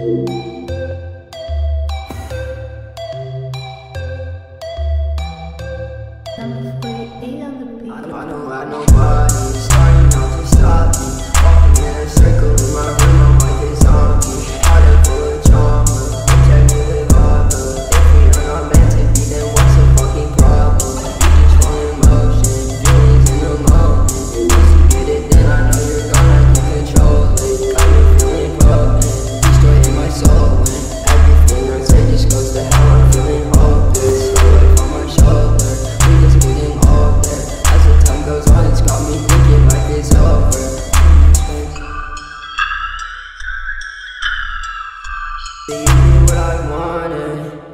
I know, I know, I know why. See what I wanted.